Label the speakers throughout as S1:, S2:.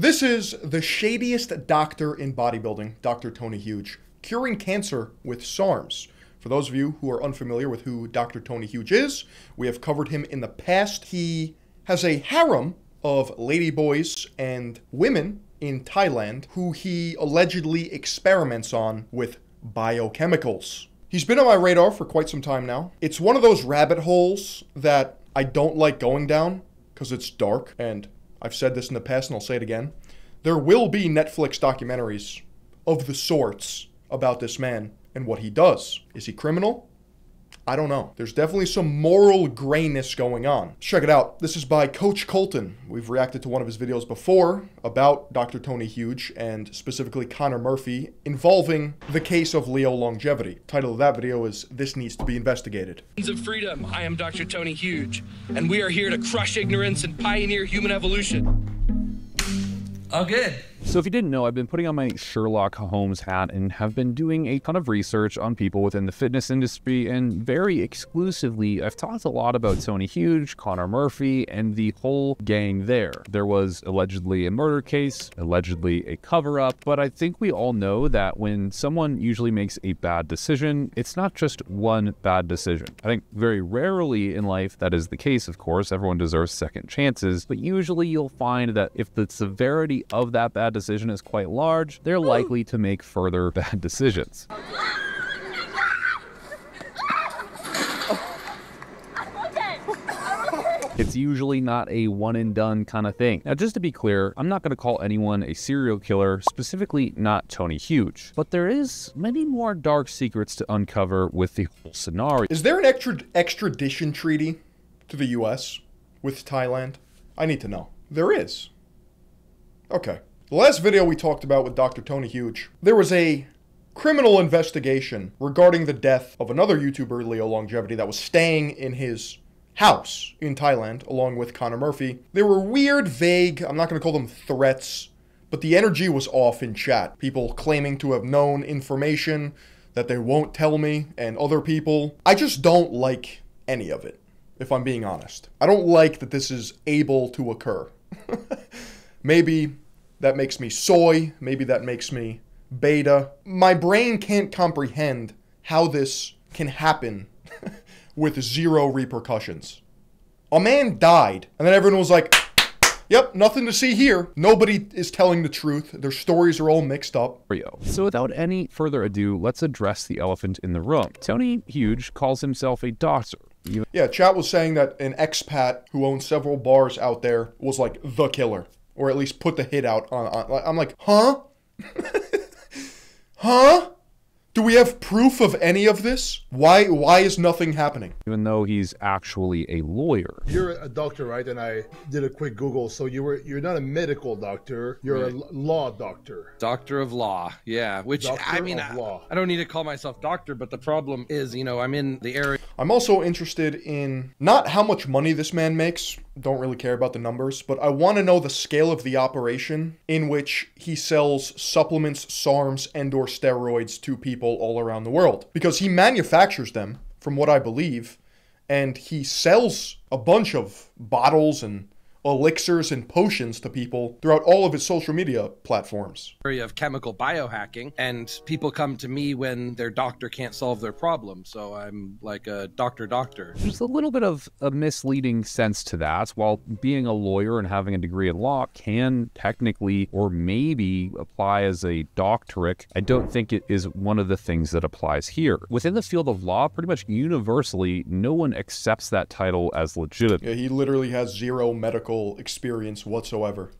S1: This is the shadiest doctor in bodybuilding, Dr. Tony Huge, curing cancer with SARMs. For those of you who are unfamiliar with who Dr. Tony Huge is, we have covered him in the past. He has a harem of ladyboys and women in Thailand who he allegedly experiments on with biochemicals. He's been on my radar for quite some time now. It's one of those rabbit holes that I don't like going down because it's dark, and I've said this in the past and I'll say it again. There will be Netflix documentaries of the sorts about this man and what he does. Is he criminal? I don't know. There's definitely some moral grayness going on. Check it out. This is by Coach Kolton. We've reacted to one of his videos before about Dr. Tony Huge and specifically Connor Murphy involving the case of Leo longevity. Title of that video is This Needs to Be Investigated.
S2: of freedom. I am Dr. Tony Huge, and we are here to crush ignorance and pioneer human evolution. Oh, good.
S3: So, if you didn't know, I've been putting on my Sherlock Holmes hat and have been doing a ton of research on people within the fitness industry. And very exclusively, I've talked a lot about Tony Huge, Connor Murphy, and the whole gang there. There was allegedly a murder case, allegedly a cover up, but I think we all know that when someone usually makes a bad decision, it's not just one bad decision. I think very rarely in life that is the case, of course. Everyone deserves second chances, but usually you'll find that if the severity of that bad decision is quite large, they're likely to make further bad decisions. It's usually not a one and done kind of thing. Now, just to be clear, I'm not going to call anyone a serial killer, specifically not Tony Huge, but there is many more dark secrets to uncover with the whole scenario.
S1: Is there an extra extradition treaty to the US with Thailand? I need to know. There is. Okay. The last video we talked about with Dr. Tony Huge, there was a criminal investigation regarding the death of another YouTuber, Leo Longevity, that was staying in his house in Thailand along with Connor Murphy. There were weird, vague, I'm not going to call them threats, but the energy was off in chat. People claiming to have known information that they won't tell me, and other people. I just don't like any of it, if I'm being honest. I don't like that this is able to occur. maybe that makes me soy, maybe that makes me beta. My brain can't comprehend how this can happen with zero repercussions. A man died, and then everyone was like, Yep, nothing to see here. Nobody is telling the truth. Their stories are all mixed up.
S3: So, without any further ado, let's address the elephant in the room. Tony Huge calls himself a doctor. Even
S1: Yeah, chat was saying that an expat who owns several bars out there was like the killer, or at least put the hit out on. on I'm like, huh? huh? Do we have proof of any of this? Why why is nothing happening?
S3: even though he's actually a lawyer.
S4: You're a doctor, right? And I did a quick Google. So you were you're not a medical doctor. You're a law doctor.
S2: Doctor of Law, yeah. Which
S4: Doctor
S2: I mean,
S4: of
S2: I,
S4: Law.
S2: I don't need to call myself doctor, but the problem is, you know, I'm in the area
S1: I'm also interested in not how much money this man makes, don't really care about the numbers, but I want to know the scale of the operation in which he sells supplements, SARMs, and or steroids to people all around the world. Because he manufactures them, from what I believe, and he sells a bunch of bottles and elixirs and potions to people throughout all of his social media platforms.
S2: area of chemical biohacking, and people come to me when their doctor can't solve their problem. So I'm like a doctor, doctor.
S3: There's a little bit of a misleading sense to that. While being a lawyer and having a degree in law can technically or maybe apply as a doctorate, I don't think it is one of the things that applies here. Within the field of law, pretty much universally, no one accepts that title as legitimate.
S1: Yeah, he literally has zero medical experience whatsoever.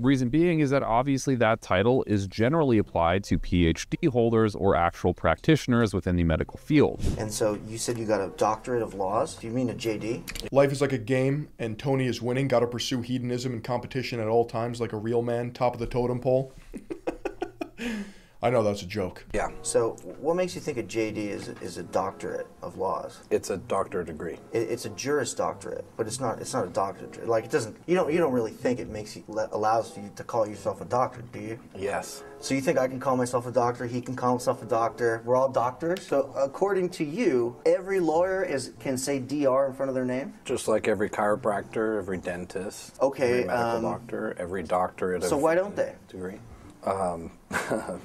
S3: Reason being is that obviously that title is generally applied to PhD holders or actual practitioners within the medical field.
S5: And so you said you got a doctorate of laws? Do you mean a JD?
S1: Life is like a game, and Tony is winning. Got to pursue hedonism and competition at all times, like a real man, top of the totem pole. I know that's a joke.
S6: Yeah,
S5: So, what makes you think a JD is is a doctorate of laws?
S6: it's a doctorate degree.
S5: It, it's a juris doctorate, but it's not. It's not a doctorate. Like it doesn't. You don't. You don't really think it makes you allows you to call yourself a doctor, do you?
S6: Yes.
S5: So you think I can call myself a doctor? He can call himself a doctor. We're all doctors. So according to you, every lawyer is can say DR in front of their name.
S6: Just like every chiropractor, every dentist,
S5: Okay,
S6: every medical
S5: um,
S6: doctor, every doctorate.
S5: so
S6: of
S5: why don't they?
S6: Degree. Um,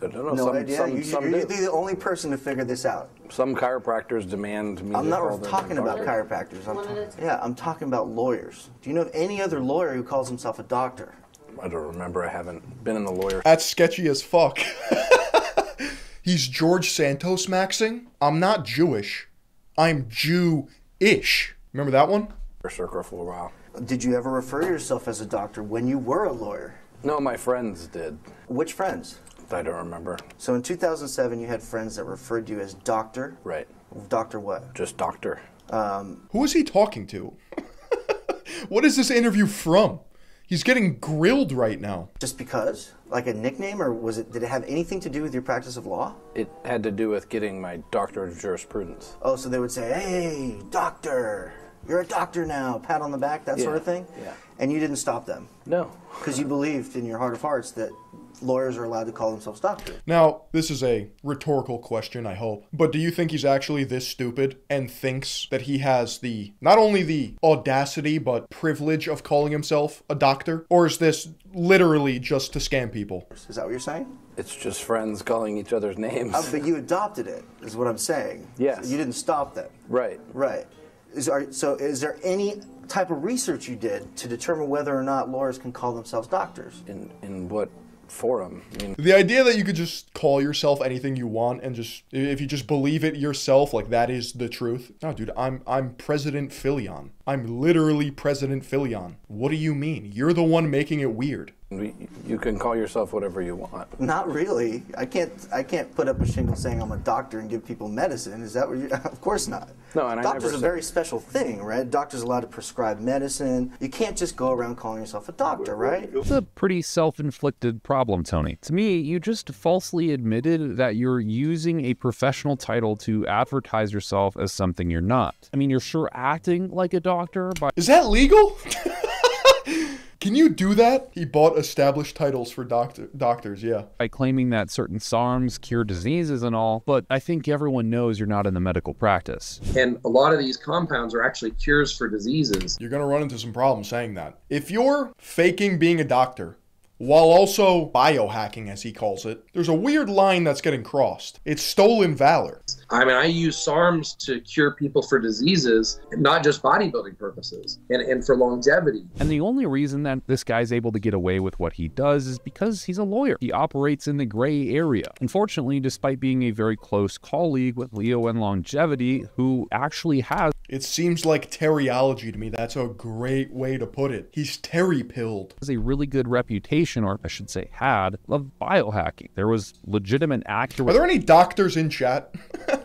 S6: I don't know.
S5: No
S6: some,
S5: idea.
S6: Some,
S5: you,
S6: some
S5: you're
S6: do.
S5: the only person to figure this out.
S6: Some chiropractors demand me.
S5: I'm not talking about
S6: doctor.
S5: chiropractors. I'm ta- yeah, I'm talking about lawyers. Do you know of any other lawyer who calls himself a doctor?
S6: I don't remember. I haven't been in the lawyer
S1: That's sketchy as fuck. He's George Santos maxing. I'm not Jewish. I'm Jew-ish. Remember that one?
S6: circle for a while.
S5: Did you ever refer yourself as a doctor when you were a lawyer?
S6: No, my friends did.
S5: Which friends?
S6: I don't remember.
S5: So in 2007, you had friends that referred to you as doctor.
S6: Right.
S5: Doctor what?
S6: Just doctor.
S1: Um, Who is he talking to? what is this interview from? He's getting grilled right now.
S5: Just because? Like a nickname, or was it? Did it have anything to do with your practice of law?
S6: It had to do with getting my doctorate of jurisprudence.
S5: Oh, so they would say, "Hey, doctor, you're a doctor now." Pat on the back, that sort of thing.
S6: yeah.
S5: And you didn't stop them
S6: No.
S5: because you believed in your heart of hearts that lawyers are allowed to call themselves doctor.
S1: Now, this is a rhetorical question, I hope. But do you think he's actually this stupid and thinks that he has the not only the audacity but privilege of calling himself a doctor? Or is this literally just to scam people?
S5: Is that what you're saying?
S6: It's just friends calling each other's names.
S5: Uh, but you adopted it, is what I'm saying.
S6: Yes.
S5: You didn't stop them.
S6: right.
S5: Right. Is, are, so, is there any type of research you did to determine whether or not lawyers can call themselves doctors?
S6: In in what forum? I mean,
S1: The idea that you could just call yourself anything you want and just if you just believe it yourself, like that is the truth. No, dude, I'm I'm President Philion. I'm literally President Philion. What do you mean? You're the one making it weird.
S6: We- you can call yourself whatever you want.
S5: Not really. I can't. I can't put up a shingle saying I'm a doctor and give people medicine. Is that what you? Of course not.
S6: No, and I
S5: doctor's
S6: never
S5: a very special thing, right? Doctor's allowed to prescribe medicine. You can't just go around calling yourself a doctor, right?
S3: It's a pretty self inflicted problem, Tony. To me, you just falsely admitted that you're using a professional title to advertise yourself as something you're not. I mean, you're sure acting like a doctor by
S1: Is that legal? Can you do that? He bought established titles for doctor doctors, yeah.
S3: by claiming that certain SARMs cure diseases and all, but I think everyone knows you're not in the medical practice.
S7: And a lot of these compounds are actually cures for diseases.
S1: You're gonna run into some problems saying that. If you're faking being a doctor while also biohacking, as he calls it, there's a weird line that's getting crossed. It's stolen valor.
S7: I mean, I use SARMs to cure people for diseases, not just bodybuilding purposes, and, and for longevity.
S3: And the only reason that this guy's able to get away with what he does is because he's a lawyer. He operates in the gray area. Unfortunately, despite being a very close colleague with Leo and Longevity, who actually has
S1: It seems like Terryology to me. That's a great way to put it. He's terry pilled.
S3: Has a really good reputation, or I should say had, of biohacking. There was legitimate
S1: Are there any doctors in chat?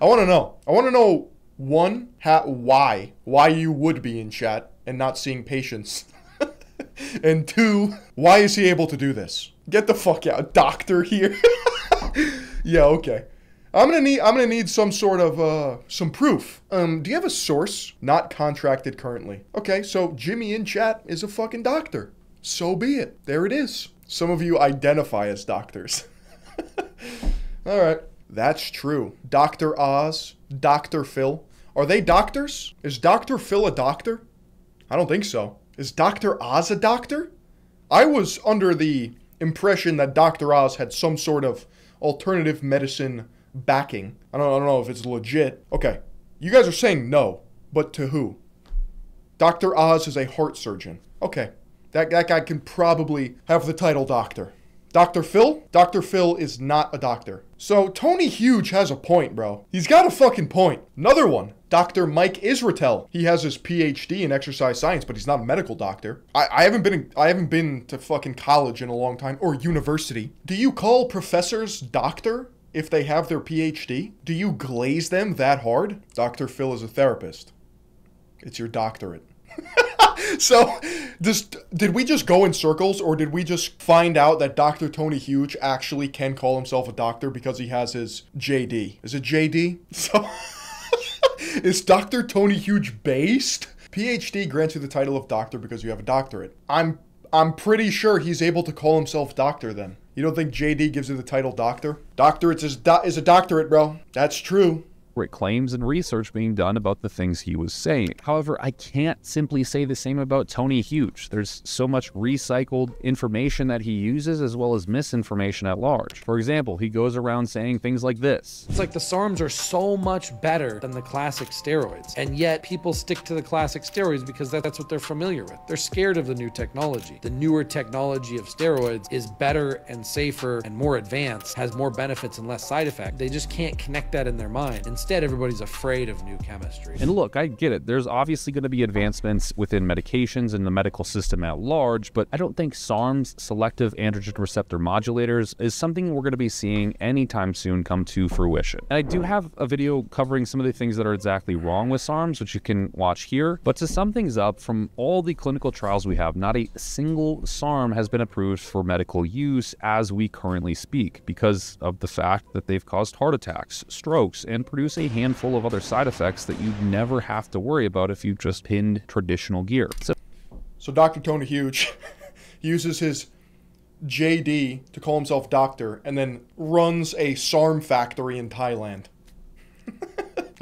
S1: I want to know. I want to know one, ha- why, why you would be in chat and not seeing patients, and two, why is he able to do this? Get the fuck out, doctor here. yeah, okay. I'm gonna need I'm gonna need some sort of uh some proof. Um, do you have a source? Not contracted currently. Okay, so Jimmy in chat is a fucking doctor. So be it. There it is. Some of you identify as doctors. All right. That's true. Dr. Oz, Dr. Phil. Are they doctors? Is Dr. Phil a doctor? I don't think so. Is Dr. Oz a doctor? I was under the impression that Dr. Oz had some sort of alternative medicine backing. I don't, I don't know if it's legit. Okay. You guys are saying no, but to who? Dr. Oz is a heart surgeon. Okay. That, that guy can probably have the title doctor. Dr. Phil? Dr. Phil is not a doctor. So Tony Huge has a point, bro. He's got a fucking point. Another one. Dr. Mike Israetel. He has his PhD in exercise science, but he's not a medical doctor. I, I haven't been I haven't been to fucking college in a long time or university. Do you call professors doctor if they have their PhD? Do you glaze them that hard? Dr. Phil is a therapist. It's your doctorate. so, just did we just go in circles, or did we just find out that Dr. Tony Huge actually can call himself a doctor because he has his JD? Is it JD? So, is Dr. Tony Huge based? PhD grants you the title of doctor because you have a doctorate. I'm I'm pretty sure he's able to call himself doctor then. You don't think JD gives you the title doctor? Doctorate is, do- is a doctorate, bro. That's true
S3: claims and research being done about the things he was saying. However, I can't simply say the same about Tony Huge. There's so much recycled information that he uses as well as misinformation at large. For example, he goes around saying things like this.
S2: It's like the SARMs are so much better than the classic steroids, and yet people stick to the classic steroids because that's what they're familiar with. They're scared of the new technology. The newer technology of steroids is better and safer and more advanced, has more benefits and less side effects. They just can't connect that in their mind. And Instead, everybody's afraid of new chemistry.
S3: And look, I get it. There's obviously going to be advancements within medications and the medical system at large, but I don't think SARMs, selective androgen receptor modulators, is something we're going to be seeing anytime soon come to fruition. And I do have a video covering some of the things that are exactly wrong with SARMs, which you can watch here. But to sum things up, from all the clinical trials we have, not a single SARM has been approved for medical use as we currently speak because of the fact that they've caused heart attacks, strokes, and produced a handful of other side effects that you'd never have to worry about if you just pinned traditional gear. So,
S1: so Dr. Tony Huge uses his JD to call himself doctor and then runs a SARM factory in Thailand.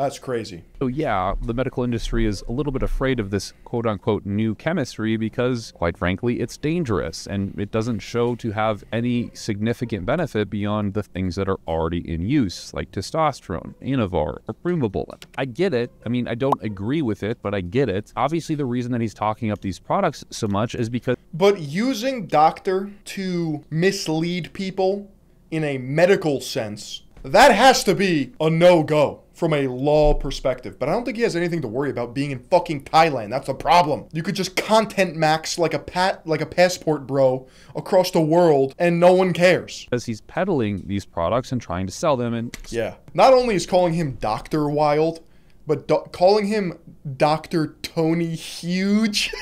S1: That's crazy.
S3: So, yeah, the medical industry is a little bit afraid of this quote unquote new chemistry because, quite frankly, it's dangerous and it doesn't show to have any significant benefit beyond the things that are already in use, like testosterone, Anavar, or Primobolan. I get it. I mean, I don't agree with it, but I get it. Obviously, the reason that he's talking up these products so much is because.
S1: But using doctor to mislead people in a medical sense, that has to be a no go from a law perspective. But I don't think he has anything to worry about being in fucking Thailand. That's the problem. You could just content max like a pat like a passport bro across the world and no one cares.
S3: As he's peddling these products and trying to sell them and
S1: Yeah. Not only is calling him Dr. Wild, but do- calling him Dr. Tony Huge.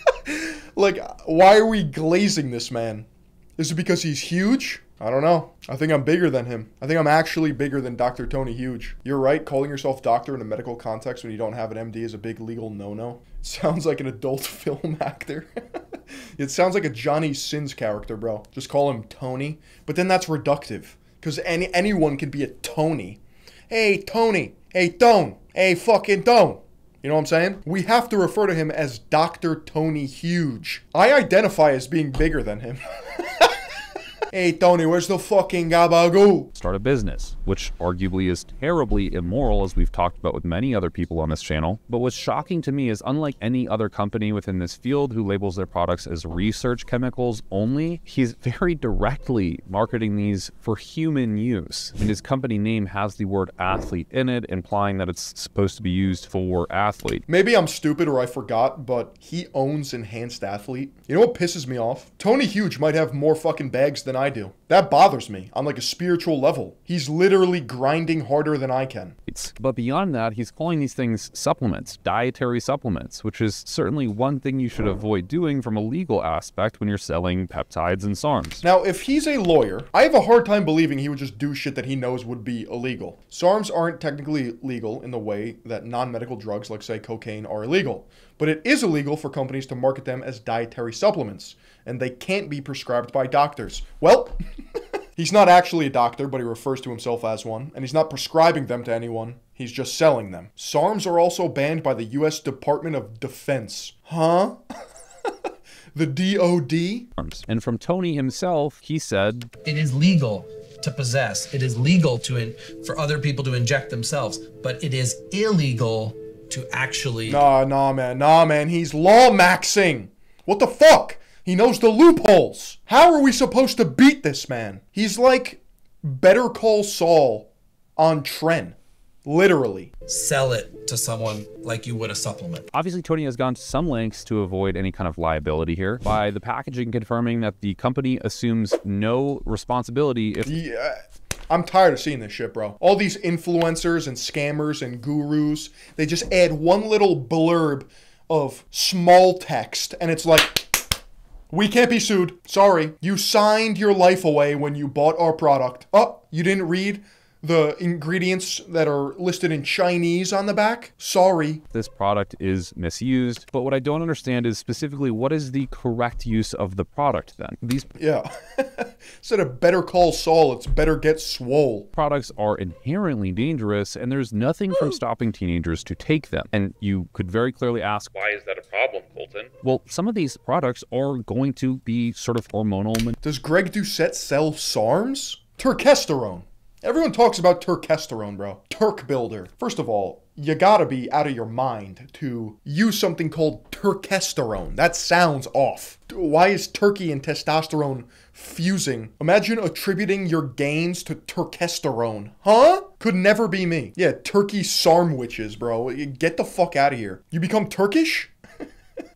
S1: like why are we glazing this man? Is it because he's huge? I don't know. I think I'm bigger than him. I think I'm actually bigger than Dr. Tony Huge. You're right, calling yourself doctor in a medical context when you don't have an MD is a big legal no-no. Sounds like an adult film actor. it sounds like a Johnny Sins character, bro. Just call him Tony. But then that's reductive. Because any anyone can be a Tony. Hey, Tony. Hey, Tone. Hey, fucking Tone. You know what I'm saying? We have to refer to him as Dr. Tony Huge. I identify as being bigger than him. Hey, Tony, where's the fucking gabagoo?
S3: Start a business, which arguably is terribly immoral, as we've talked about with many other people on this channel. But what's shocking to me is, unlike any other company within this field who labels their products as research chemicals only, he's very directly marketing these for human use. I mean, his company name has the word athlete in it, implying that it's supposed to be used for athlete.
S1: Maybe I'm stupid or I forgot, but he owns Enhanced Athlete. You know what pisses me off? Tony Huge might have more fucking bags than I I do. That bothers me on like a spiritual level. He's literally grinding harder than I can.
S3: But beyond that, he's calling these things supplements, dietary supplements, which is certainly one thing you should avoid doing from a legal aspect when you're selling peptides and SARMs.
S1: Now, if he's a lawyer, I have a hard time believing he would just do shit that he knows would be illegal. SARMs aren't technically legal in the way that non medical drugs, like say cocaine, are illegal but it is illegal for companies to market them as dietary supplements, and they can't be prescribed by doctors. Well, he's not actually a doctor, but he refers to himself as one, and he's not prescribing them to anyone. He's just selling them. SARMs are also banned by the US Department of Defense. Huh? the DOD?
S3: And from Tony himself, he said,
S2: It is legal to possess. It is legal to in, for other people to inject themselves, but it is illegal to actually.
S1: Nah, nah, man. Nah, man. He's law maxing. What the fuck? He knows the loopholes. How are we supposed to beat this man? He's like Better Call Saul on Tren. Literally.
S2: Sell it to someone like you would a supplement.
S3: Obviously, Tony has gone to some lengths to avoid any kind of liability here by the packaging confirming that the company assumes no responsibility if.
S1: Yeah. I'm tired of seeing this shit, bro. All these influencers and scammers and gurus, they just add one little blurb of small text, and it's like, we can't be sued. Sorry. You signed your life away when you bought our product. Oh, you didn't read the ingredients that are listed in Chinese on the back? Sorry.
S3: This product is misused, but what I don't understand is specifically what is the correct use of the product then? These
S1: Yeah. Instead of better call Saul, it's better get swole.
S3: products are inherently dangerous and there's nothing from hmm. stopping teenagers to take them. And you could very clearly ask, why is that a problem, Kolton? Well, some of these products are going to be sort of hormonal
S1: Does Greg Doucette sell SARMs? Turkesterone. Everyone talks about turkesterone, bro. Turk builder. First of all, you gotta be out of your mind to use something called turkesterone. That sounds off. Why is turkey and testosterone fusing? Imagine attributing your gains to turkesterone. Huh? Could never be me. Yeah, turkey sarm witches, bro. Get the fuck out of here. You become Turkish?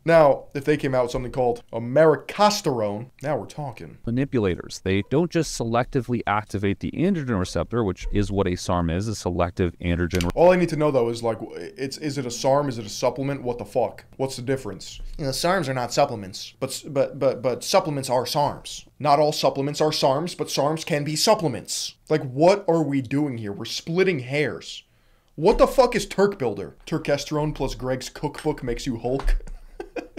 S1: Now, if they came out with something called Americosterone, now we're talking.
S3: manipulators. They don't just selectively activate the androgen receptor, which is what a SARM is, a selective androgen
S1: All I need to know though is like, it's is it a SARM? Is it a supplement? What the fuck? What's the difference? You know, SARMs are not supplements, but but but but supplements are SARMs. Not all supplements are SARMs, but SARMs can be supplements. Like, what are we doing here? We're splitting hairs. What the fuck is Turk Builder? Turkesterone plus Greg's cookbook makes you Hulk.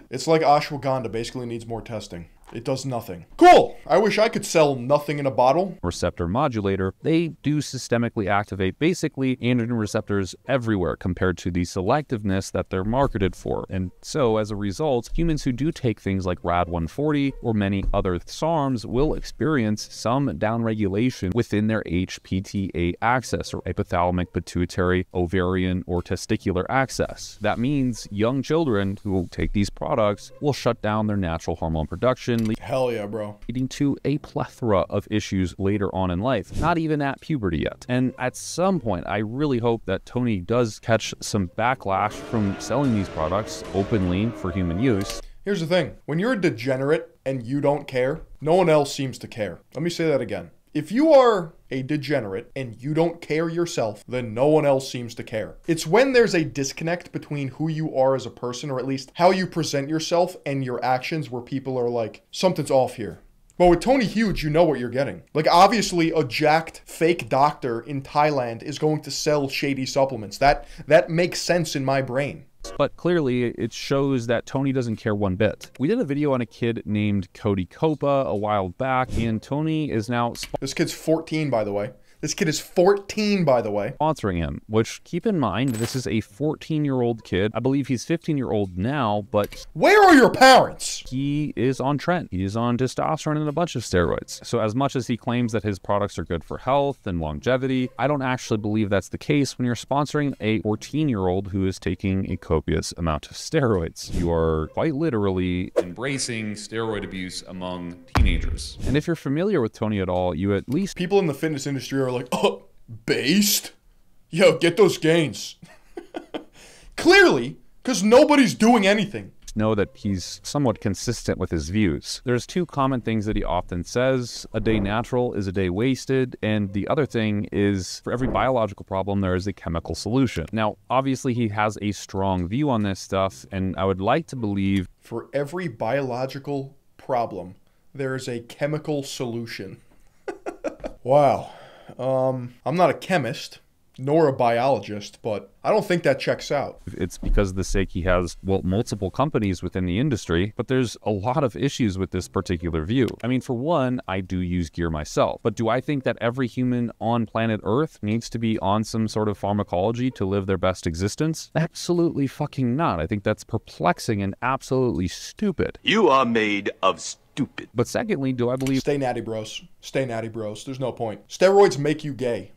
S1: It's like ashwagandha basically needs more testing. It does nothing. Cool! I wish I could sell nothing in a bottle.
S3: receptor modulator, they do systemically activate basically androgen receptors everywhere compared to the selectiveness that they're marketed for. And so, as a result, humans who do take things like RAD140 or many other SARMs will experience some downregulation within their HPTA axis or hypothalamic pituitary ovarian or testicular axis. That means young children who take these products will shut down their natural hormone production,
S1: Hell yeah, bro.
S3: leading to a plethora of issues later on in life, not even at puberty yet. And at some point, I really hope that Tony does catch some backlash from selling these products openly for human use.
S1: Here's the thing when you're a degenerate and you don't care, no one else seems to care. Let me say that again. If you are a degenerate and you don't care yourself, then no one else seems to care. It's when there's a disconnect between who you are as a person, or at least how you present yourself and your actions, where people are like, something's off here. But with Tony Huge, you know what you're getting. Like, obviously, a jacked fake doctor in Thailand is going to sell shady supplements. That that makes sense in my brain.
S3: But clearly, it shows that Tony doesn't care one bit. We did a video on a kid named Cody Copa a while back, and Tony is now
S1: This kid's 14, by the way. This kid is 14, by the way.
S3: sponsoring him, which keep in mind, this is a 14 year old kid. I believe he's 15 year old now, but
S1: Where are your parents?
S3: he is on Tren. He is on testosterone and a bunch of steroids. So, as much as he claims that his products are good for health and longevity, I don't actually believe that's the case when you're sponsoring a 14 year old who is taking a copious amount of steroids. You are quite literally
S8: embracing steroid abuse among teenagers.
S3: And if you're familiar with Tony at all, you at least
S1: People in the fitness industry are like, oh, based? Yo, get those gains. Clearly, because nobody's doing anything.
S3: know that he's somewhat consistent with his views. There's two common things that he often says a day natural is a day wasted, and the other thing is for every biological problem, there is a chemical solution. Now, obviously, he has a strong view on this stuff, and I would like to believe
S1: For every biological problem, there is a chemical solution. wow. Um, I'm not a chemist, nor a biologist, but I don't think that checks out.
S3: it's because of the sake he has, well, multiple companies within the industry, but there's a lot of issues with this particular view. I mean, for one, I do use gear myself, but do I think that every human on planet Earth needs to be on some sort of pharmacology to live their best existence? Absolutely fucking not. I think that's perplexing and absolutely stupid.
S9: You are made of stupid.
S3: But secondly, do I believe
S1: Stay natty, bros. Stay natty, bros. There's no point. Steroids make you gay.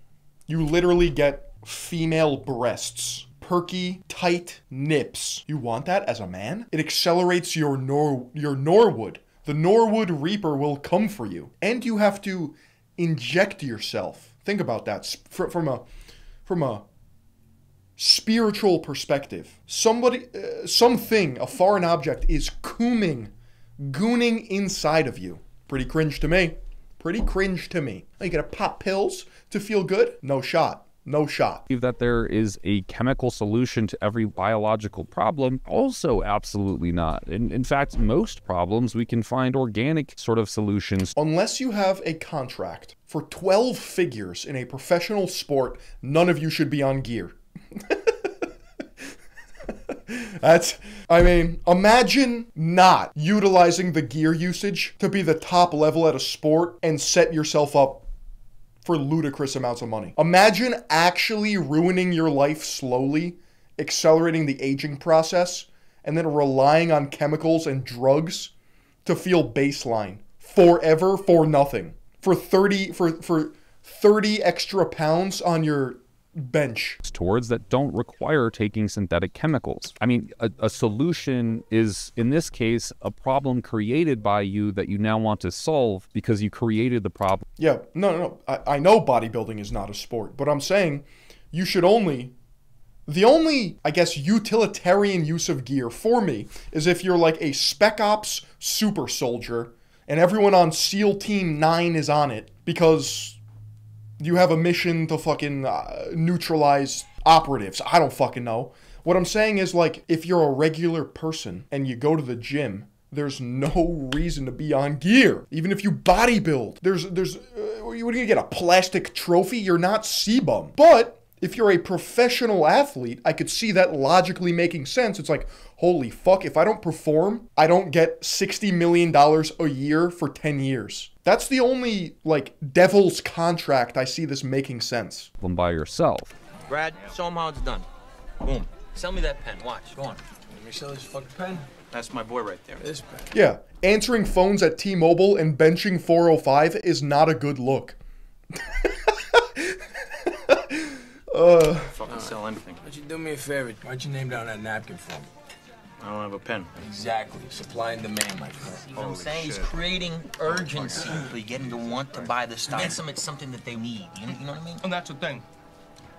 S1: You literally get female breasts. Perky, tight nips. You want that as a man? It accelerates your nor your Norwood. The Norwood Reaper will come for you, and you have to inject yourself. Think about that fr- from a from a spiritual perspective. Somebody, uh, something, a foreign object is cooming, gooning inside of you. Pretty cringe to me. Pretty cringe to me. Oh, you gotta pop pills to feel good? No shot. No shot.
S3: that there is a chemical solution to every biological problem? Also, absolutely not. In, in fact, most problems we can find organic sort of solutions.
S1: Unless you have a contract for 12 figures in a professional sport, none of you should be on gear. That's, I mean, imagine not utilizing the gear usage to be the top level at a sport and set yourself up for ludicrous amounts of money. Imagine actually ruining your life slowly, accelerating the aging process, and then relying on chemicals and drugs to feel baseline forever for nothing. For 30 for for 30 extra pounds on your bench.
S3: towards that don't require taking synthetic chemicals. I mean, a, a, solution is, in this case, a problem created by you that you now want to solve because you created the problem.
S1: Yeah, no, no, no. I, I know bodybuilding is not a sport, but I'm saying you should only. The only, I guess, utilitarian use of gear for me is if you're like a Spec Ops super soldier and everyone on SEAL Team 9 is on it because you have a mission to fucking uh, neutralize operatives. I don't fucking know. What I'm saying is like if you're a regular person and you go to the gym, there's no reason to be on gear. Even if you bodybuild, there's there's uh, you would get a plastic trophy. You're not CBum. But if you're a professional athlete, I could see that logically making sense. It's like, holy fuck, if I don't perform, I don't get $60 million a year for 10 years. That's the only, like, devil's contract I see this making sense.
S3: Them by yourself.
S10: Brad, show him how it's done. Boom. Sell me that pen. Watch. Go on.
S11: Let me sell this fucking pen.
S10: That's my boy right there.
S11: This pen.
S1: Yeah. Answering phones at T Mobile and benching 405 is not a good look.
S10: Uh, fucking sell anything.
S11: Why don't you do me a favor? Why don't you name down that napkin for me?
S10: I don't have a pen.
S11: Exactly. Supply and demand, my friend.
S10: You know what I'm saying? He's creating urgency. for you get to want to buy the stuff. Convince them it's something that they need. You know, you know what I mean?
S12: And that's the thing.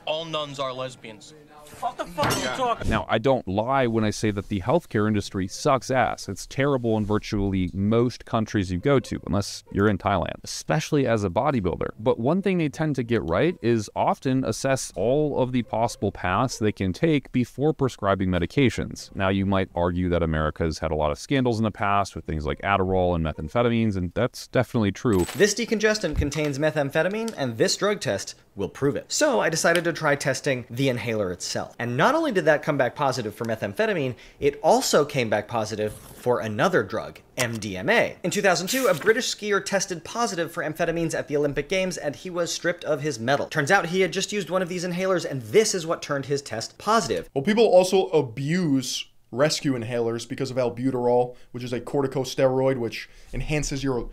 S12: All nuns are lesbians.
S10: What the fuck are you talking?
S3: Now, I don't lie when I say that the healthcare industry sucks ass. It's terrible in virtually most countries you go to, unless you're in Thailand, especially as a bodybuilder. But one thing they tend to get right is often assess all of the possible paths they can take before prescribing medications. Now, you might argue that America has had a lot of scandals in the past with things like Adderall and methamphetamines, and that's definitely true.
S13: This decongestant contains methamphetamine, and this drug test will prove it. So I decided to try testing the inhaler itself. And not only did that come back positive for methamphetamine, it also came back positive for another drug, MDMA. In 2002, a British skier tested positive for amphetamines at the Olympic Games and he was stripped of his medal. Turns out he had just used one of these inhalers and this is what turned his test positive.
S1: Well, people also abuse rescue inhalers because of albuterol, which is a corticosteroid which enhances your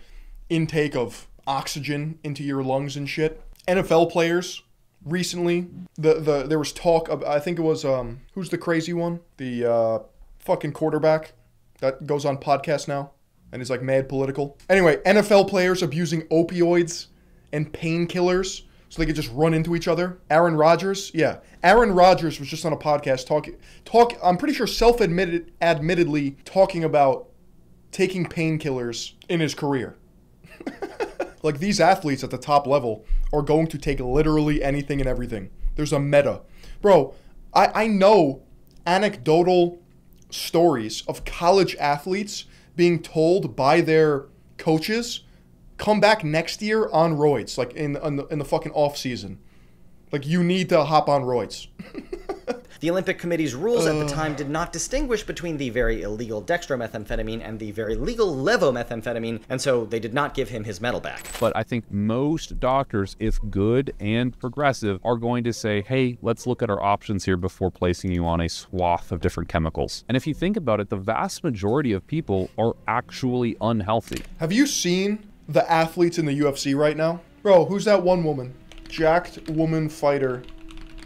S1: intake of oxygen into your lungs and shit. NFL players recently, the the there was talk of I think it was um who's the crazy one? The uh fucking quarterback that goes on podcast now and is like mad political. Anyway, NFL players abusing opioids and painkillers so they could just run into each other. Aaron Rodgers, yeah. Aaron Rodgers was just on a podcast talking talk I'm pretty sure self-admitted admittedly talking about taking painkillers in his career. like these athletes at the top level are going to take literally anything and everything. There's a meta. Bro, I, I know anecdotal stories of college athletes being told by their coaches, come back next year on roids, like in, in, the, in the fucking off season. Like you need to hop on roids.
S13: The Olympic Committee's rules at the time did not distinguish between the very illegal dextromethamphetamine and the very legal levomethamphetamine, and so they did not give him his medal back.
S3: But I think most doctors, if good and progressive, are going to say, hey, let's look at our options here before placing you on a swath of different chemicals. And if you think about it, the vast majority of people are actually unhealthy.
S1: Have you seen the athletes in the UFC right now? Bro, who's that one woman? Jacked woman fighter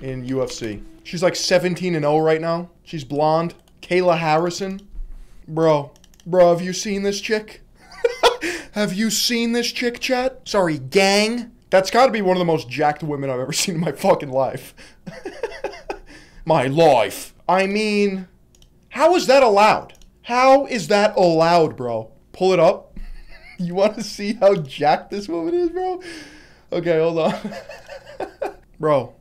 S1: in UFC. She's like 17 and 0 right now. She's blonde. Kayla Harrison. Bro, bro, have you seen this chick? have you seen this chick, chat? Sorry, gang. That's got to be one of the most jacked women I've ever seen in my fucking life. my life. I mean, how is that allowed? How is that allowed, bro? Pull it up. you want to see how jacked this woman is, bro? Okay, hold on. bro,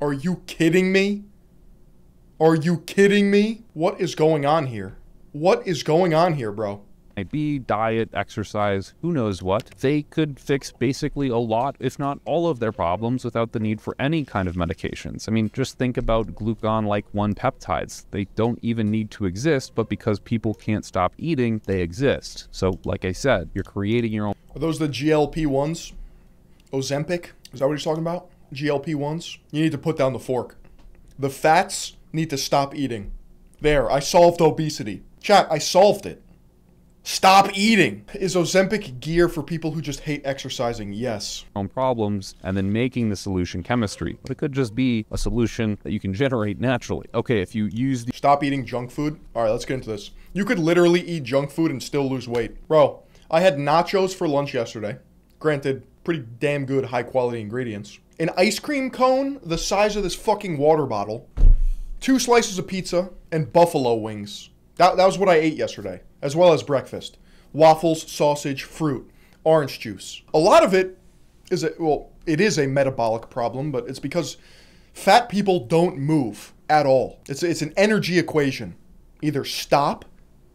S1: Are you kidding me? Are you kidding me? What is going on here? What is going on here, bro?
S3: be diet, exercise, who knows what. They could fix basically a lot, if not all of their problems without the need for any kind of medications. I mean, just think about glucagon like 1 peptides. They don't even need to exist, but because people can't stop eating, they exist. So, like I said, you're creating your own.
S1: Are those the GLP ones? Ozempic? Is that what he's talking about? GLP ones? You need to put down the fork. The fats need to stop eating. There, I solved obesity. Chat, I solved it. Stop eating. Is Ozempic gear for people who just hate exercising? Yes.
S3: Own problems and then making the solution chemistry. But it could just be a solution that you can generate naturally. Okay, if you use the.
S1: Stop eating junk food. All right, let's get into this. You could literally eat junk food and still lose weight. Bro, I had nachos for lunch yesterday. Granted, pretty damn good high quality ingredients. An ice cream cone the size of this fucking water bottle. Two slices of pizza and buffalo wings. That, that was what I ate yesterday as well as breakfast. Waffles, sausage, fruit, orange juice. A lot of it is a, well, it is a metabolic problem, but it's because fat people don't move at all. It's it's an energy equation. Either stop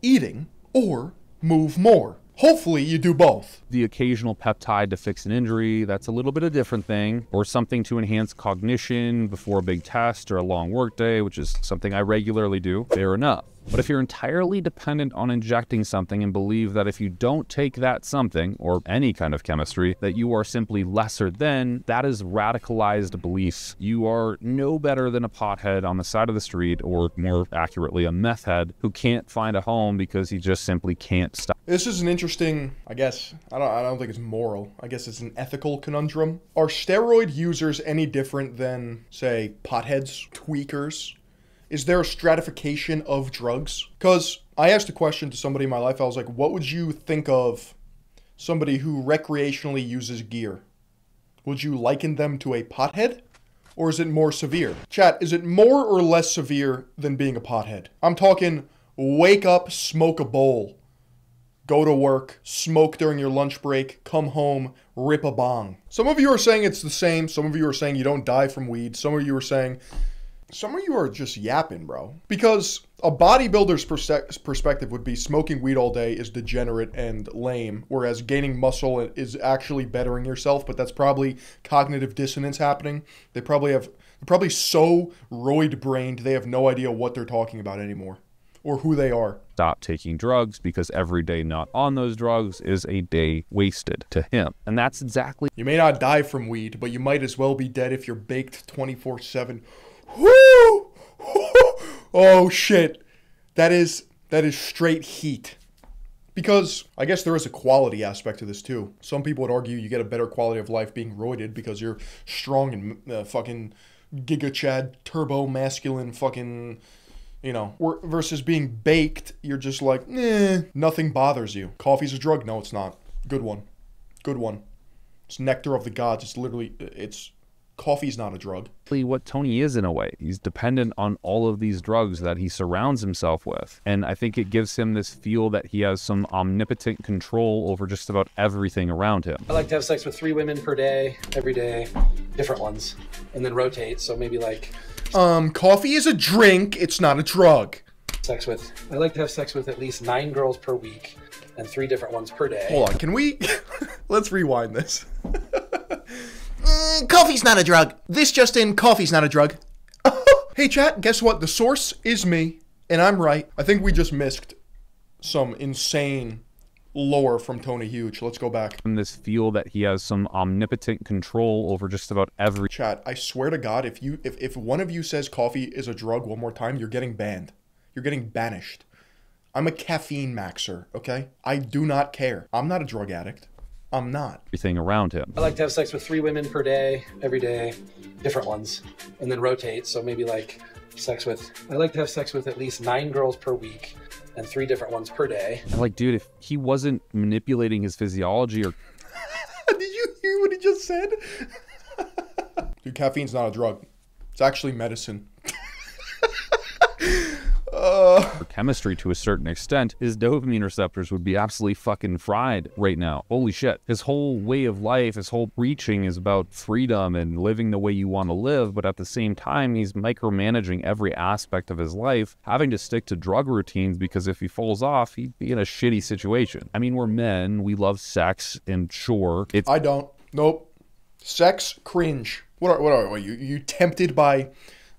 S1: eating or move more. Hopefully, you do both.
S3: The occasional peptide to fix an injury, that's a little bit a different thing, or something to enhance cognition before a big test or a long workday, which is something I regularly do. Fair enough. But if you're entirely dependent on injecting something and believe that if you don't take that something, or any kind of chemistry, that you are simply lesser than, that is radicalized belief. You are no better than a pothead on the side of the street, or more accurately, a meth head who can't find a home because he just simply can't stop.
S1: This is an interesting, I guess, I don't, I don't think it's moral. I guess it's an ethical conundrum. Are steroid users any different than, say, potheads, tweakers? Is there a stratification of drugs? Because I asked a question to somebody in my life. I was like, what would you think of somebody who recreationally uses gear? Would you liken them to a pothead? Or is it more severe? Chat, is it more or less severe than being a pothead? I'm talking wake up, smoke a bowl, go to work, smoke during your lunch break, come home, rip a bong. Some of you are saying it's the same. Some of you are saying you don't die from weed. Some of you are saying some of you are just yapping, bro. Because a bodybuilder's perse- perspective would be smoking weed all day is degenerate and lame, whereas gaining muscle is actually bettering yourself. But that's probably cognitive dissonance happening. They probably have, they're probably so roid brained they have no idea what they're talking about anymore or who they are.
S3: Stop taking drugs because every day not on those drugs is a day wasted to him. And that's exactly.
S1: You may not die from weed, but you might as well be dead if you're baked 24 7 Whoo! Oh shit. That is that is straight heat. Because I guess there is a quality aspect to this too. Some people would argue you get a better quality of life being roided because you're strong and uh, fucking giga chad turbo masculine fucking you know versus being baked you're just like nothing bothers you coffee's a drug no it's not good one good one it's nectar of the gods it's literally it's coffee's not a drug.
S3: What Tony is in a way. He's dependent on all of these drugs that he surrounds himself with. And I think it gives him this feel that he has some omnipotent control over just about everything around him.
S2: I like to have sex with three women per day, every day, different ones, and then rotate. So maybe like.
S1: Um, coffee is a drink, it's not a drug.
S2: Sex with. I like to have sex with at least nine girls per week and three different ones per day.
S1: Hold on, can we. Let's rewind this.
S14: Mm, coffee's not a drug. This just in, coffee's not a drug.
S1: hey, chat, guess what? The source is me, and I'm right. I think we just missed some insane lore from Tony Huge. Let's go back.
S3: And this feel that he has some omnipotent control over just about every
S1: chat. I swear to God, if you if, if one of you says coffee is a drug one more time, you're getting banned. You're getting banished. I'm a caffeine maxer, okay? I do not care. I'm not a drug addict. I'm not.
S3: Everything around him.
S2: I like to have sex with three women per day, every day, different ones, and then rotate. So maybe like sex with, I like to have sex with at least nine girls per week and three different ones per day.
S3: And like, dude, if he wasn't manipulating his physiology or.
S1: Did you hear what he just said? dude, caffeine's not a drug, it's actually medicine.
S3: For chemistry to a certain extent, his dopamine receptors would be absolutely fucking fried right now. Holy shit. His whole way of life, his whole preaching is about freedom and living the way you want to live, but at the same time, he's micromanaging every aspect of his life, having to stick to drug routines because if he falls off, he'd be in a shitty situation. I mean, we're men, we love sex, and sure, it's.
S1: I don't. Nope. Sex cringe. What are what are, what are you? You tempted by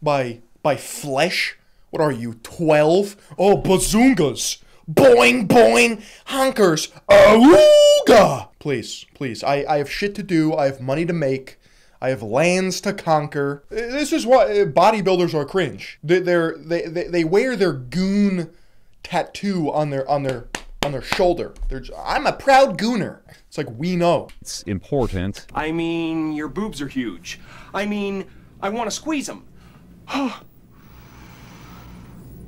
S1: by by flesh? What are you? Twelve? Oh, bazoongas! Boing boing! Honkers! Awooga! Please, please. I I have shit to do. I have money to make. I have lands to conquer. This is what uh, bodybuilders are cringe. They they're, they they they wear their goon tattoo on their on their on their shoulder. They're just, I'm a proud gooner. It's like we know.
S3: It's important.
S15: I mean, your boobs are huge. I mean, I want to squeeze them.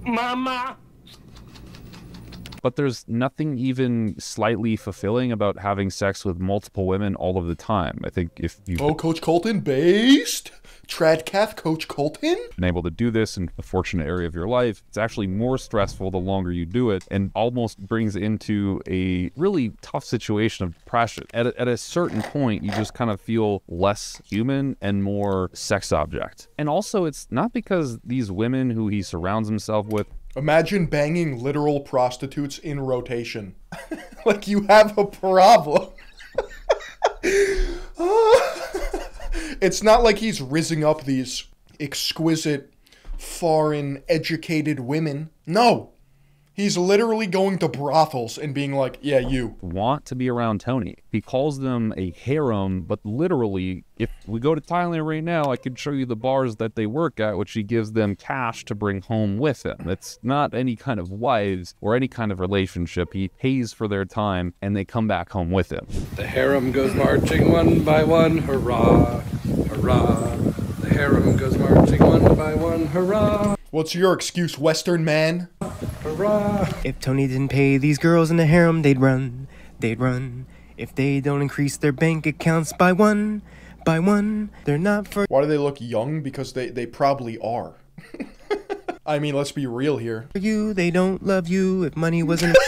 S15: 妈妈。
S3: But there's nothing even slightly fulfilling about having sex with multiple women all of the time. I think if you've
S1: Oh, Coach Kolton, based Tradcath, Coach Kolton.
S3: been able to do this in a fortunate area of your life, it's actually more stressful the longer you do it and almost brings into a really tough situation of depression. At a, at a certain point, you just kind of feel less human and more sex object. And also, it's not because these women who he surrounds himself with
S1: Imagine banging literal prostitutes in rotation. like you have a problem. it's not like he's rizzing up these exquisite, foreign, educated women. No. He's literally going to brothels and being like, yeah, you.
S3: want to be around Tony. He calls them a harem, but literally, if we go to Thailand right now, I could show you the bars that they work at, which he gives them cash to bring home with him. It's not any kind of wives or any kind of relationship. He pays for their time and they come back home with him.
S2: The harem goes marching one by one, hurrah, hurrah. The harem goes marching one by one, hurrah,
S1: What's your excuse, Western man?
S2: hurrah.
S16: If Tony didn't pay these girls in the harem, they'd run, they'd run. If they don't increase their bank accounts by one, by one, they're not for
S1: Why do they look young? Because they, they probably are. I mean, let's be real here.
S16: you. They don't love you. If money wasn't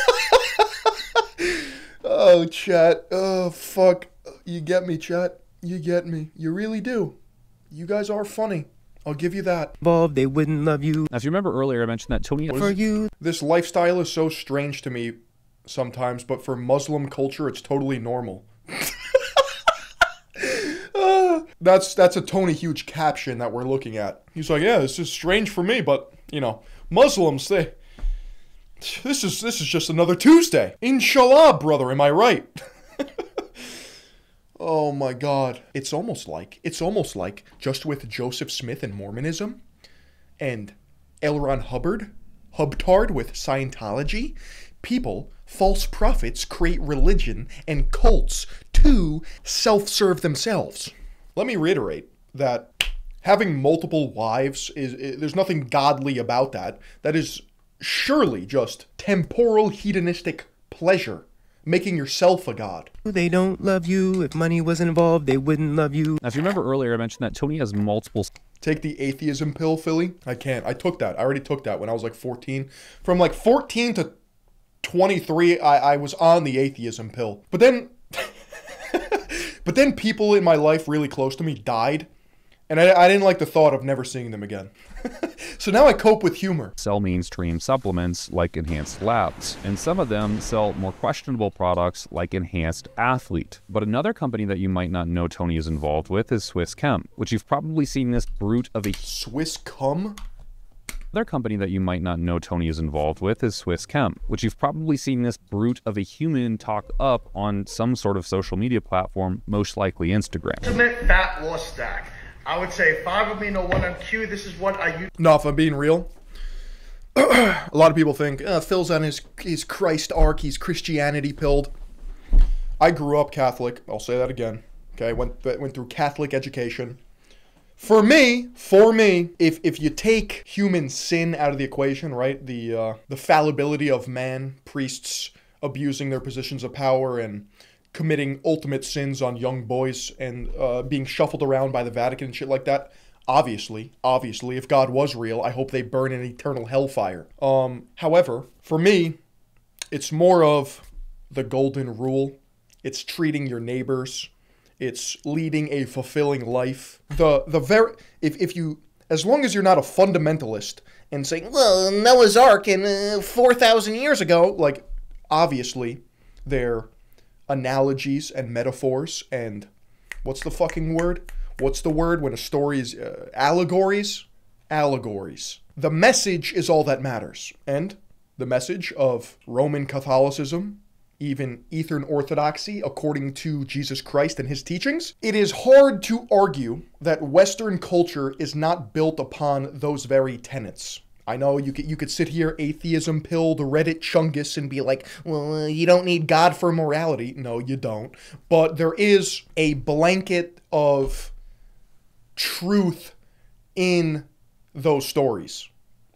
S1: Oh, chat. Oh, fuck. You get me, chat. You get me. You really do. You guys are funny. I'll give you that.
S16: involved, they wouldn't love you.
S3: Now, if you remember earlier, I mentioned that Tony
S16: For you,
S1: This lifestyle is so strange to me sometimes, but for Muslim culture, it's totally normal. Ah, that's that's a Tony Huge caption that we're looking at. He's like, yeah, this is strange for me, but you know, Muslims they. This is this is just another Tuesday. Inshallah, brother, am I right? oh my God, it's almost like it's almost like just with Joseph Smith and Mormonism, and L. Ron Hubbard, Hubtard with Scientology, people, false prophets create religion and cults to self serve themselves. Let me reiterate that having multiple wives is, i there's nothing godly about that. That is surely just temporal hedonistic pleasure, making yourself a god.
S16: they don't love you. If money wasn't involved, they wouldn't love you.
S3: Now, if you remember earlier, I mentioned that Tony has multiple
S1: Take the atheism pill, Philly. I can't. I took that. I already took that when I was like 14. From like 14 to 23, I, I was on the atheism pill. But then, but then people in my life really close to me died, and I, I didn't like the thought of never seeing them again. so now I cope with humor.
S3: sell mainstream supplements like Enhanced Labs, and some of them sell more questionable products like Enhanced Athlete. But another company that you might not know Tony is involved with is Swiss Chem, which you've probably seen this brute of a
S1: Swiss cum.
S3: Another company that you might not know Tony is involved with is Swiss Chem, which you've probably seen this brute of a human talk up on some sort of social media platform, most likely Instagram.
S17: Ultimate fat loss stack. I would say five amino, one on MQ. This is what I use.
S1: No, if I'm being real, a lot of people think uh, Phil's on his his Christ arc. He's Christianity pilled. I grew up Catholic. I'll say that again. Okay, went went through Catholic education. For me, for me, if if you take human sin out of the equation, right, the uh, the fallibility of man, priests abusing their positions of power and committing ultimate sins on young boys and uh, being shuffled around by the Vatican and shit like that, Obviously, obviously, if God was real, I hope they burn in eternal hellfire. Um, however, for me, it's more of the golden rule. It's treating your neighbors. It's leading a fulfilling life. The the very if if you as long as you're not a fundamentalist and saying, well, Noah's Ark in uh, 4,000 years ago, like, obviously, they're analogies and metaphors and what's the fucking word? What's the word when a story is uh, allegories? Allegories. The message is all that matters. And the message of Roman Catholicism, even Eastern Orthodoxy, according to Jesus Christ and his teachings, it is hard to argue that Western culture is not built upon those very tenets. I know you could you could sit here atheism pilled Reddit chungus and be like, well, you don't need God for morality. No, you don't. But there is a blanket of truth in those stories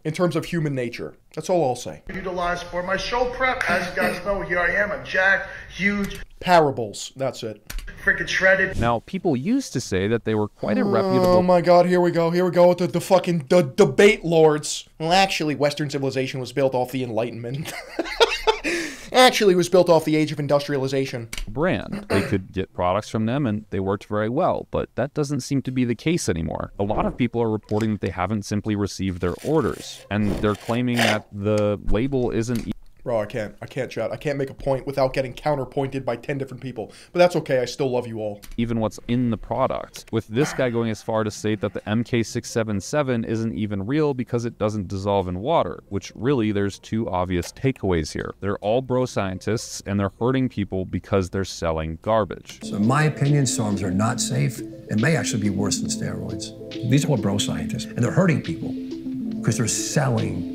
S1: in terms of human nature. That's all I'll say.
S17: Utilized for my show prep. As you guys know, here I am. I'm jacked, huge,
S1: Parables. That's it.
S17: freaking shredded.
S3: Now, people used to say that they were quite a reputable.
S1: Oh my god, here we go. Here we go with the, the fucking the debate lords. Well, actually, Western civilization was built off the Enlightenment. actually, was built off the age of industrialization.
S3: brand. They could get products from them and they worked very well, but that doesn't seem to be the case anymore. A lot of people are reporting that they haven't simply received their orders, and they're claiming that the label isn't
S1: Bro, I can't. I can't chat. I can't make a point without getting counterpointed by 10 different people. But that's okay. I still love you all.
S3: even what's in the product. With this guy going as far to state that the MK677 isn't even real because it doesn't dissolve in water, which really there's two obvious takeaways here. They're all bro scientists and they're hurting people because they're selling garbage.
S18: So in my opinion, SARMs are not safe. It may actually be worse than steroids. These are what bro scientists, and they're hurting people because they're selling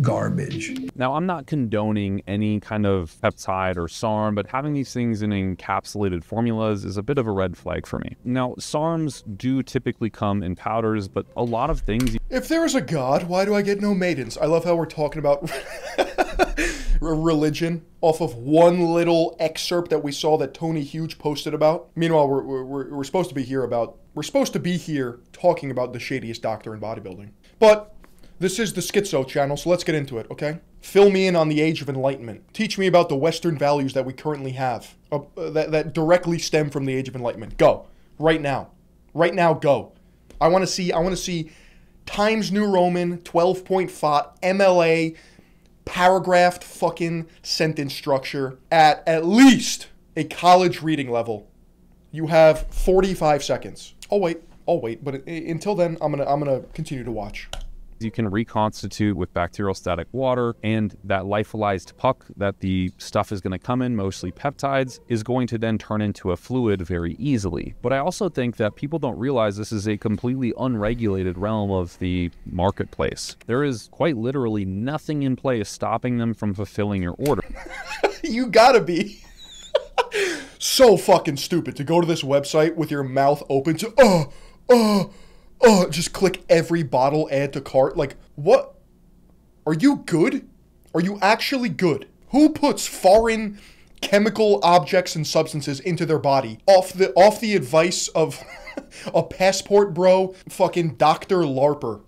S18: garbage.
S3: Now, I'm not condoning any kind of peptide or SARM, but having these things in encapsulated formulas is a bit of a red flag for me. Now, SARMs do typically come in powders, but a lot of things
S1: If there is a God, why do I get no maidens? I love how we're talking about religion off of one little excerpt that we saw that Tony Huge posted about. Meanwhile, we're, we're, we're supposed to be here about, we're supposed to be here talking about the shadiest doctor in bodybuilding. But this is the Schizo channel, so let's get into it, okay? Fill me in on the age of enlightenment. Teach me about the Western values that we currently have, uh, uh, that, that directly stem from the age of enlightenment. Go. Right now. Right now, go. I want to see, I want to see Times New Roman, 12 point font, MLA, paragraphed fucking sentence structure at at least a college reading level. You have 45 seconds. I'll wait. I'll wait. But i- until then, I'm gonna I'm gonna continue to watch.
S3: You can reconstitute with bacteriostatic water and that lyophilized puck that the stuff is going to come in, mostly peptides, is going to then turn into a fluid very easily. But I also think that people don't realize this is a completely unregulated realm of the marketplace. There is quite literally nothing in place stopping them from fulfilling your order.
S1: you gotta be so fucking stupid to go to this website with your mouth open to oh oh oh just click every bottle add to cart like what? Are you good? Are you actually good? Who puts foreign chemical objects and substances into their body? Off the off the advice of a passport bro fucking dr larper.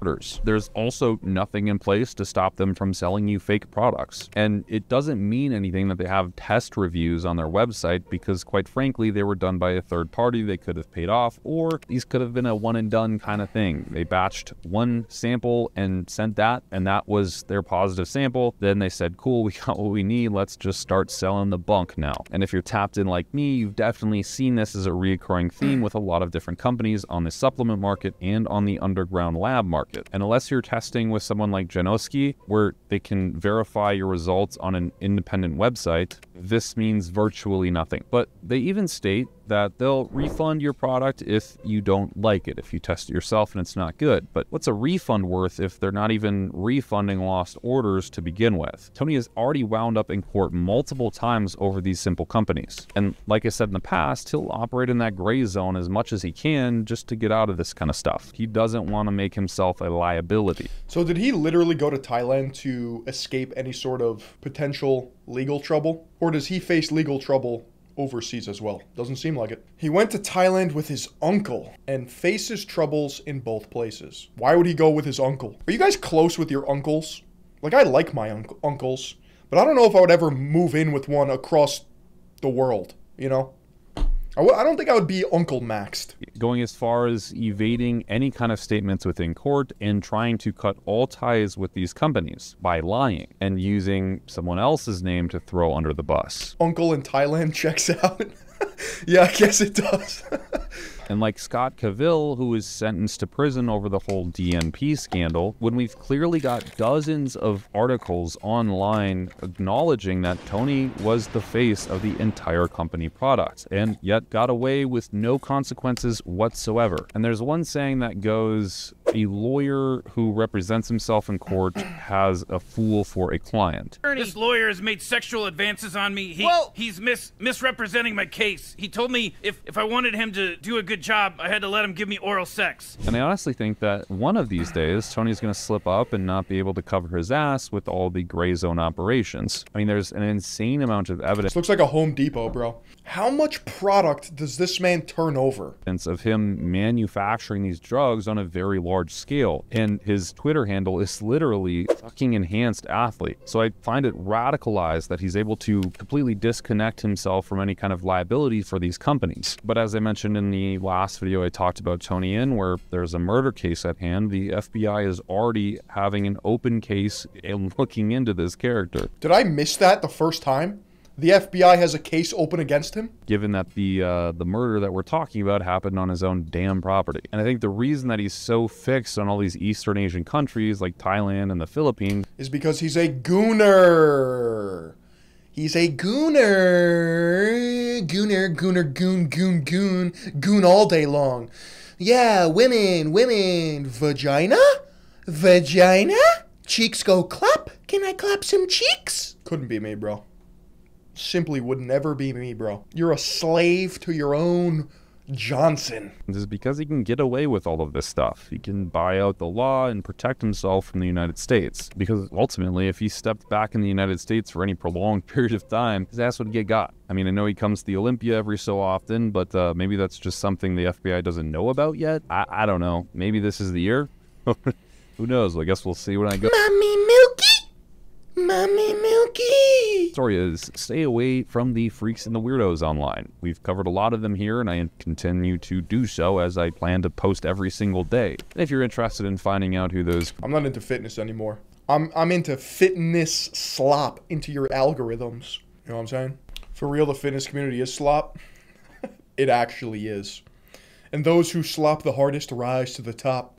S3: There's also nothing in place to stop them from selling you fake products. And it doesn't mean anything that they have test reviews on their website because, quite frankly, they were done by a third party they could have paid off, or these could have been a one and done kind of thing. They batched one sample and sent that, and that was their positive sample. Then they said, cool, we got what we need. Let's just start selling the bunk now. And if you're tapped in like me, you've definitely seen this as a reoccurring theme with a lot of different companies on the supplement market and on the underground lab market. And unless you're testing with someone like Janoshik, where they can verify your results on an independent website, this means virtually nothing. But they even state that they'll refund your product if you don't like it, if you test it yourself and it's not good. But what's a refund worth if they're not even refunding lost orders to begin with? Tony has already wound up in court multiple times over these simple companies. And like I said in the past, he'll operate in that gray zone as much as he can just to get out of this kind of stuff. He doesn't want to make himself a liability.
S1: So did he literally go to Thailand to escape any sort of potential legal trouble? Or does he face legal trouble overseas as well. Doesn't seem like it. He went to Thailand with his uncle and faces troubles in both places. Why would he go with his uncle? Are you guys close with your uncles? Like, I like my unc- uncles, but I don't know if I would ever move in with one across the world, you know? I w- I don't think I would be Uncle Maxed.
S3: going as far as evading any kind of statements within court and trying to cut all ties with these companies by lying and using someone else's name to throw under the bus.
S1: Uncle in Thailand checks out. yeah, I guess it does.
S3: And like Scott Cavell, who was sentenced to prison over the whole DNP scandal, when we've clearly got dozens of articles online acknowledging that Tony was the face of the entire company product, and yet got away with no consequences whatsoever. And there's one saying that goes a lawyer who represents himself in court has a fool for a client.
S19: This lawyer has made sexual advances on me. He, he's mis- misrepresenting my case. He told me if, if I wanted him to do a good job, I had to let him give me oral sex.
S3: And I honestly think that one of these days, Tony's going to slip up and not be able to cover his ass with all the gray zone operations. I mean, there's an insane amount of evidence.
S1: This looks like a Home Depot, bro. How much product does this man turn over?
S3: Of him manufacturing these drugs on a very large scale. And his Twitter handle is literally fucking enhanced athlete. So I find it radicalized that he's able to completely disconnect himself from any kind of liability for these companies. But as I mentioned in the last video, I talked about Tony In, where there's a murder case at hand. The FBI is already having an open case and looking into this character.
S1: Did I miss that the first time? The FBI has a case open against him?
S3: given that the uh, the murder that we're talking about happened on his own damn property. And I think the reason that he's so fixed on all these Eastern Asian countries like Thailand and the Philippines
S1: Is because he's a gooner. He's a gooner. Gooner, gooner, goon, goon, goon, goon all day long. Yeah, women, women. Vagina? Vagina? Cheeks go clap? Can I clap some cheeks? Couldn't be me, bro. Simply would never be me, bro. You're a slave to your own Johnson.
S3: This is because he can get away with all of this stuff. He can buy out the law and protect himself from the United States. Because ultimately, if he stepped back in the United States for any prolonged period of time, his ass would get got. I mean, I know he comes to the Olympia every so often, but uh, maybe that's just something the FBI doesn't know about yet. I, I don't know. Maybe this is the year. Who knows? I guess we'll see when I go.
S14: Mommy Milky! Mommy Milky!
S3: story is stay away from the freaks and the weirdos online. We've covered a lot of them here, and I continue to do so as I plan to post every single day. And if you're interested in finding out who those
S1: I'm not into fitness anymore. I'm I'm into fitness slop into your algorithms. You know what I'm saying? For real, the fitness community is slop. it actually is. And those who slop the hardest rise to the top.